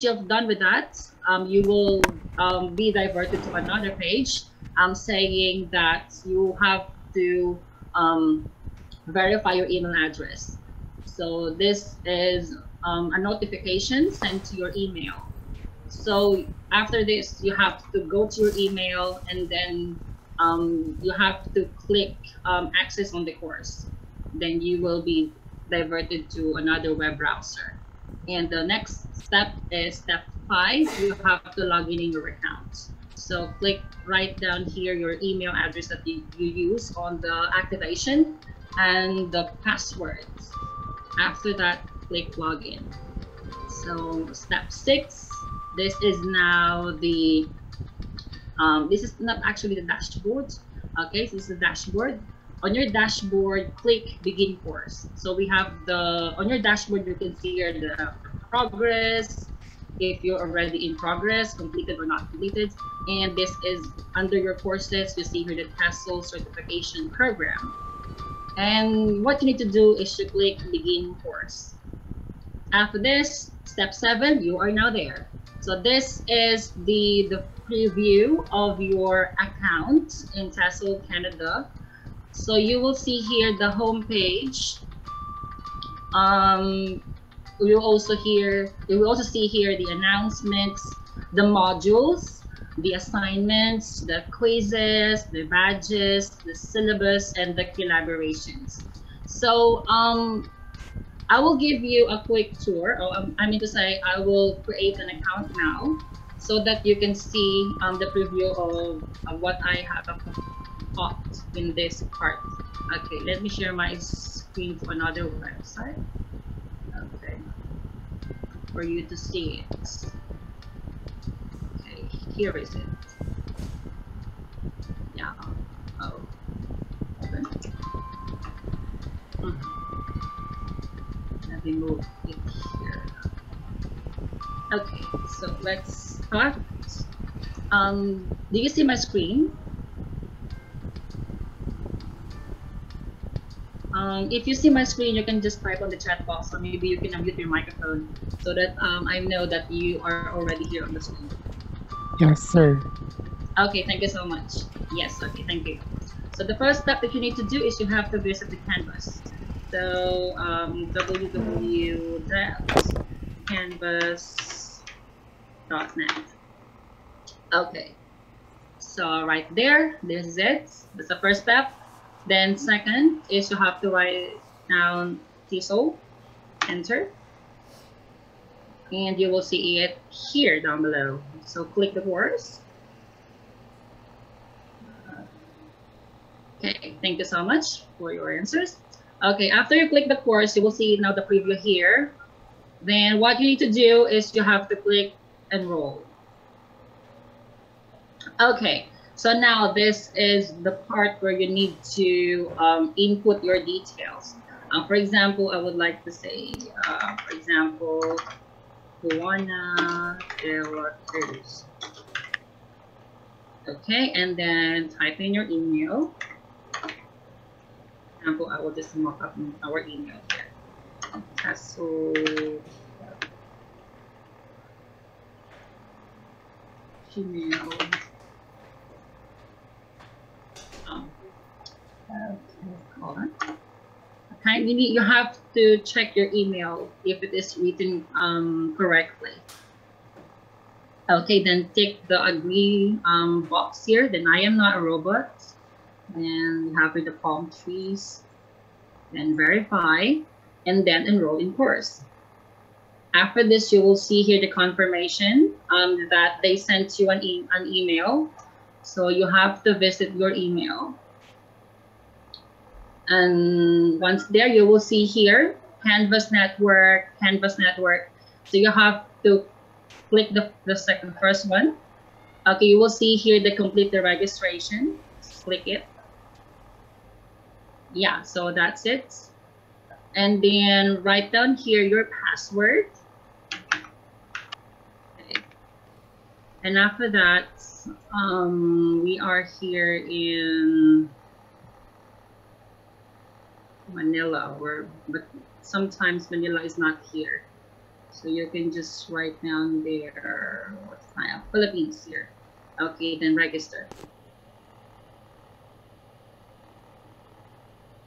you've done with that, um, you will um, be diverted to another page um, saying that you have to um, verify your email address. So this is um, a notification sent to your email. So after this, you have to go to your email and then um, you have to click access on the course. Then you will be diverted to another web browser. And the next step is step five. You have to log in in your account. So click right down here your email address that you, you use on the activation and the passwords. After that, click login. So step six, this is now the, um, this is not actually the dashboard. Okay, so this is the dashboard. On your dashboard, click begin course. So we have the, on your dashboard, you can see here the progress, if you're already in progress, completed or not completed. And this is under your courses, you see here the TESOL certification program. And what you need to do is to click begin course. After this, step seven, you are now there. So this is the, the preview of your account in TESOL Canada. So you will see here the home page. Um, we will also hear, you will also see here the announcements, the modules, the assignments, the quizzes, the badges, the syllabus, and the collaborations. So um, I will give you a quick tour. Oh, um, I mean to say, I will create an account now so that you can see um, the preview of, of what I have taught in this part. Okay, let me share my screen to another website. Okay, for you to see it. Okay, here is it. Yeah. Oh. Okay. Mm. Let me move it here. Okay, so let's start. Um, do you see my screen? Um, if you see my screen, you can just type on the chat box, or maybe you can unmute your microphone so that um, I know that you are already here on the screen. Yes, sir. Okay, thank you so much. Yes, okay, thank you. So the first step that you need to do is you have to visit the canvas. So um, www.canvas.net. Okay, so right there, this is it. That's the first step. Then second is you have to write down TESOL, enter. And you will see it here down below. So click the course. Okay, thank you so much for your answers. Okay, after you click the course, you will see now the preview here. Then what you need to do is you have to click enroll. Okay, so now this is the part where you need to um, input your details. Uh, for example, I would like to say, uh, for example, Juana de la Cruz. Okay, and then type in your email. For example, I will just mock up our email here. Caso. Um, okay, hold on. Okay, you, need, you have to check your email if it is written um, correctly. Okay, then tick the agree um, box here. Then I am not a robot. And have the palm trees. Then verify. And then enroll in course. After this, you will see here the confirmation um, that they sent you an, e an email. So you have to visit your email. And once there, you will see here, Canvas Network, Canvas Network. So you have to click the, the second first one. Okay, you will see here the complete the registration. Just click it. Yeah, so that's it. And then write down here your password. Okay. And after that, um, we are here in Manila, or but sometimes Manila is not here. So you can just write down there, what's time? Philippines here. Okay, then register.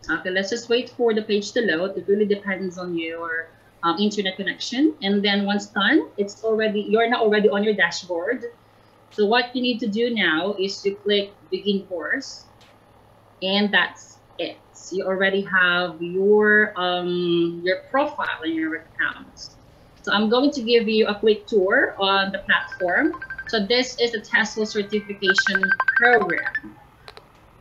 Okay, let's just wait for the page to load. It really depends on your um, internet connection. And then once done, it's already, you're now already on your dashboard. So what you need to do now is to click begin course and that's You already have your, um, your profile in your account. So I'm going to give you a quick tour on the platform. So this is the TESOL certification program.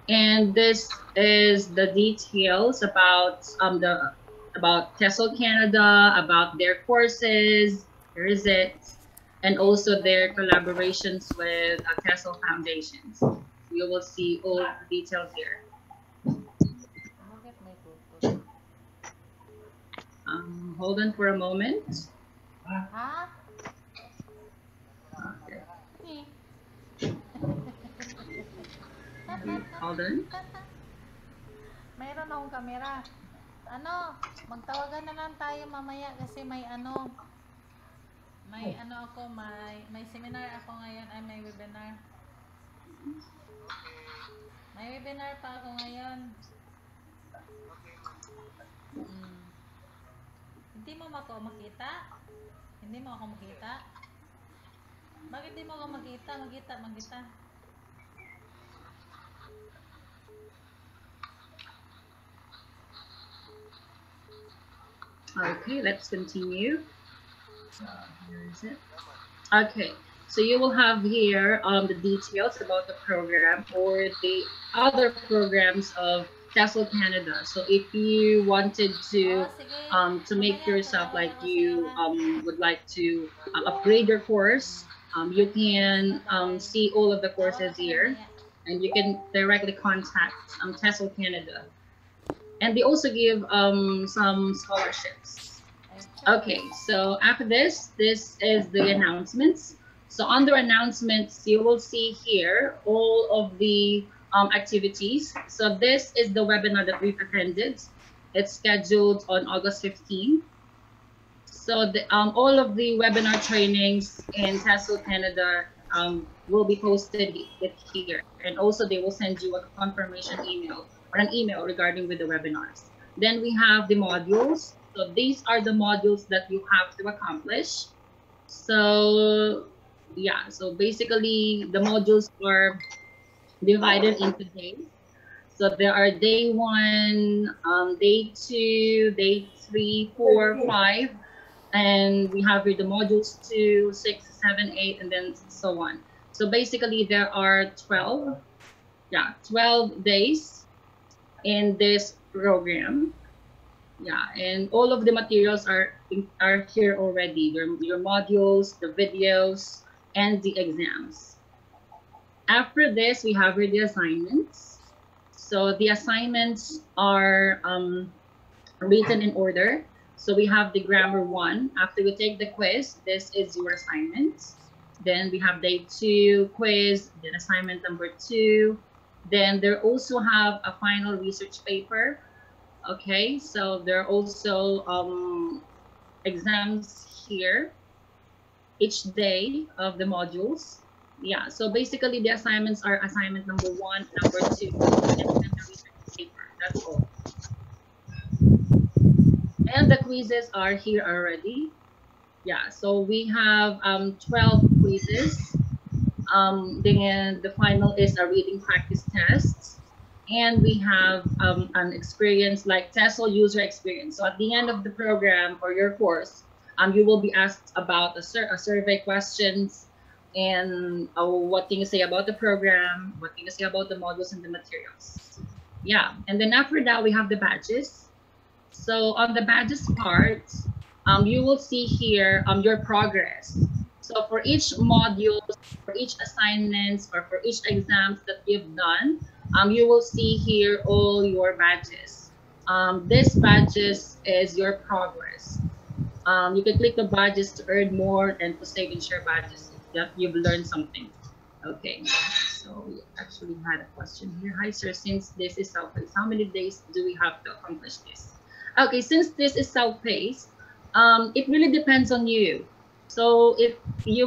And this is the details about um, the about TESOL Canada, about their courses, is it, and also their collaborations with uh, Foundations. You will see all the details here. Hold on for a moment. Okay, Eh. hold on. Mayroon akong kamera. Ano, magtawagan na lang tayo mamaya kasi may ano, may ano ako, may may seminar ako ngayon, ay may webinar. May webinar pa ako ngayon. Hmm. Hindi mo ako makita? Hindi mo ako makita? Bakit di mo ako makita? Magkita, magkita. Okay, let's continue. So here is it. Okay, so you will have here um, the details about the program or the other programs of TESOL Canada. So if you wanted to um, to make yourself like you um, would like to uh, upgrade your course, um, you can um, see all of the courses here and you can directly contact um, Canada. And they also give um, some scholarships. Okay, so after this, this is the announcements. So under announcements, you will see here all of the um, activities. So this is the webinar that we've attended. It's scheduled on August 15. So the, um, all of the webinar trainings in TESOL Canada um, will be posted here. And also they will send you a confirmation email or an email regarding with the webinars. Then we have the modules. So these are the modules that you have to accomplish. So yeah, so basically the modules are divided into days. So there are day one, um, day two, day three, four, five, and we have here the modules two, six, seven, eight, and then so on. So basically there are 12, yeah, 12 days in this program. Yeah, and all of the materials are are here already. Your, your modules, the videos, and the exams. After this, we have the assignments. So the assignments are um, written in order. So we have the grammar one. After we take the quiz, this is your assignment. Then we have day two quiz, then assignment number two. Then they also have a final research paper. Okay, so there are also um, exams here each day of the modules. Yeah, so basically the assignments are assignment number one, number two, and the research paper. That's all. And the quizzes are here already. Yeah, so we have um, 12 quizzes. Um, then the final is a reading practice test. And we have um, an experience like TESOL user experience. So at the end of the program or your course, um, you will be asked about a, sur- a survey questions and uh, what can you say about the program, what can you say about the modules and the materials. Yeah, and then after that, we have the badges. So on the badges part, um, you will see here um, your progress. So for each module, for each assignments, or for each exams that you've done, um, you will see here all your badges. Um, this badges is your progress. Um, you can click the badges to earn more and to save and share badges if you've learned something. Okay, so we actually had a question here. Hi, sir. Since this is self-paced, how many days do we have to accomplish this? Okay, since this is self-paced, um, it really depends on you. So if you